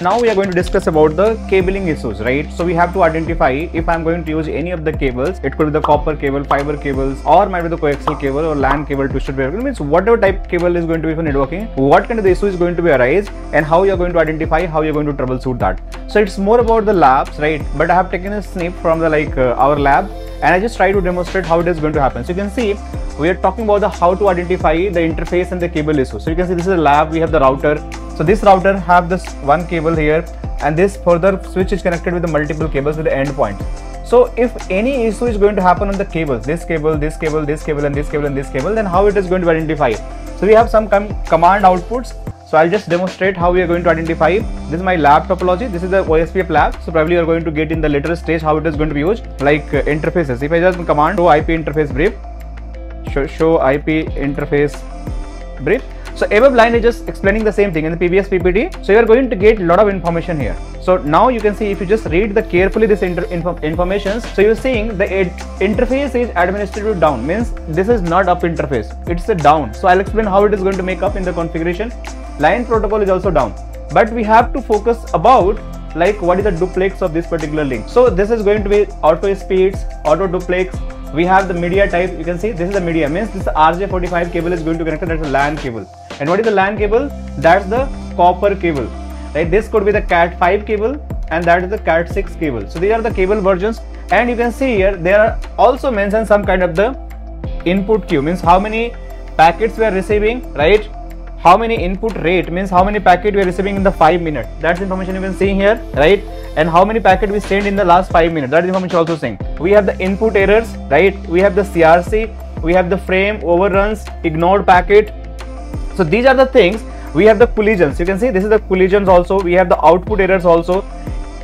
Now we are going to discuss about the cabling issues, right? So we have to identify if I'm going to use any of the cables. It could be the copper cable, fiber cables, or might be the coaxial cable or LAN cable, twisted pair. It means whatever type cable is going to be for networking, what kind of the issue is going to be arise, and how you're going to identify, how you're going to troubleshoot that. So it's more about the labs, right? But I have taken a snip from the like uh, our lab, and I just try to demonstrate how it is going to happen. So you can see we are talking about the how to identify the interface and the cable issue. So you can see this is a lab. We have the router so this router have this one cable here and this further switch is connected with the multiple cables with the end point. So if any issue is going to happen on the cables, this cable, this cable, this cable and this cable and this cable, then how it is going to identify. So we have some com command outputs. So I'll just demonstrate how we are going to identify. This is my lab topology. This is the OSPF lab. So probably you're going to get in the later stage how it is going to be used like uh, interfaces. If I just command show IP interface brief, show, show IP interface brief so above line is just explaining the same thing in the PBS PPT. So you are going to get a lot of information here. So now you can see if you just read the carefully this info information. So you're seeing the interface is administrative down means this is not up interface. It's a down. So I'll explain how it is going to make up in the configuration. Line protocol is also down. But we have to focus about like what is the duplex of this particular link. So this is going to be auto speeds, auto duplex, we have the media type you can see this is the media means this RJ45 cable is going to connect as a LAN cable and what is the LAN cable? That's the copper cable right? This could be the cat 5 cable and that is the cat 6 cable. So these are the cable versions. And you can see here there are also mentioned some kind of the input queue. Means how many packets we are receiving right? How many input rate? Means how many packet we are receiving in the 5 minute. That's information you can see here right? And how many packet we send in the last 5 minutes that information also saying. We have the input errors right? We have the crc we have the frame overruns ignored packet so these are the things. We have the collisions. You can see this is the collisions also. We have the output errors also.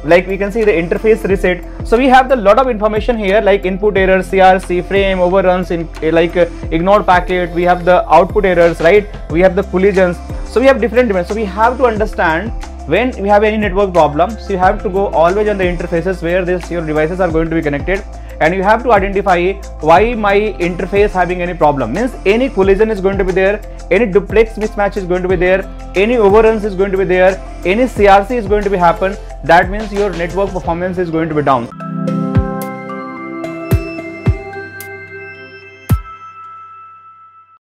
Like we can see the interface reset. So we have the lot of information here like input errors crc frame overruns in like uh, ignored packet. We have the output errors right? We have the collisions. So we have different demands so we have to understand when we have any network problems, you have to go always on the interfaces where this your devices are going to be connected and you have to identify why my interface having any problem. Means any collision is going to be there any duplex mismatch is going to be there any overruns is going to be there any crc is going to be happen. That means your network performance is going to be down